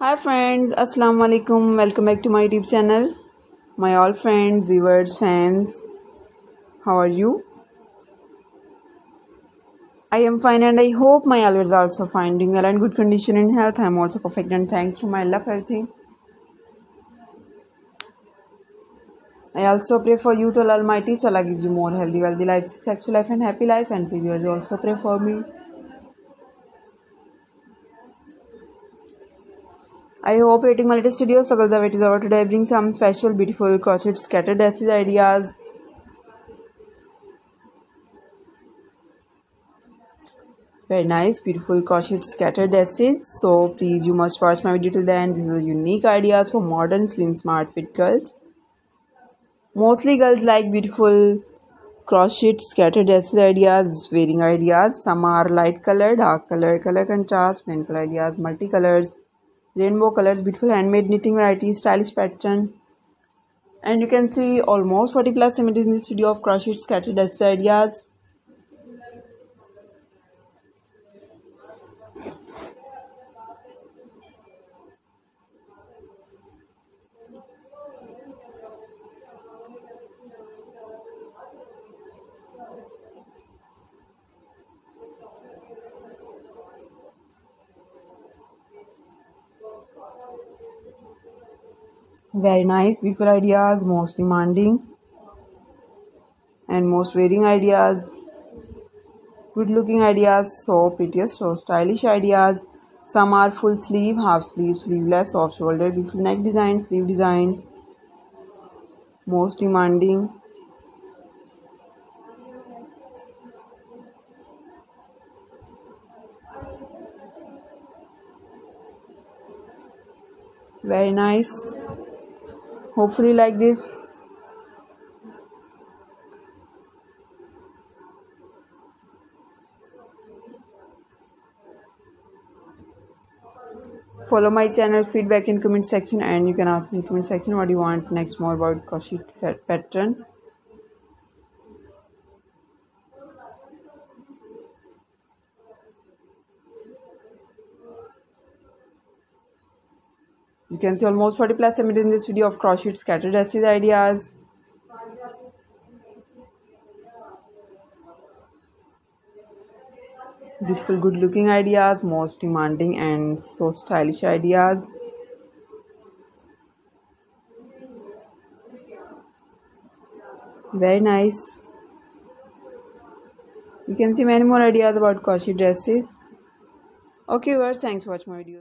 Hi friends, Assalamu alaikum. Welcome back to my YouTube channel. My all friends, viewers, fans. How are you? I am fine and I hope my always also fine, doing well and good condition and health. I am also perfect and thanks to my love everything. I also pray for you to Almighty, so Allah give you more healthy, wealthy life, sexual life and happy life and viewers also pray for me. I hope rating my latest. So, girls, it is over today. I bring some special, beautiful crochet scattered dashes ideas. Very nice, beautiful crochet scattered dashes. So, please, you must watch my video till the end. This is unique ideas for modern, slim, smart fit girls. Mostly girls like beautiful crochet scattered dashes ideas, wearing ideas. Some are light color, dark color, color contrast, plain color ideas, multicolors rainbow colors beautiful handmade knitting variety stylish pattern. And you can see almost 40 plus images in this video of crochet scattered as ideas very nice beautiful ideas most demanding. And most wearing ideas. Good looking ideas so prettiest so stylish ideas. Some are full sleeve half sleeve sleeveless off shoulder beautiful neck design sleeve design. Most demanding. Very nice hopefully like this. Follow my channel feedback in comment section and you can ask me in comment section what you want. Next more about crochet pattern You can see almost 40 plus images in this video of crochet scattered dashes ideas. Beautiful good looking ideas, most demanding and so stylish ideas. Very nice. You can see many more ideas about crochet dresses. Okay viewers, thanks for watching my video.